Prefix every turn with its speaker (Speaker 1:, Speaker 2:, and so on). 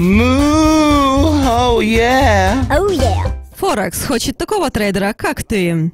Speaker 1: Moo! Oh yeah!
Speaker 2: Oh yeah.
Speaker 3: Форекс хочет такого трейдера, как ты.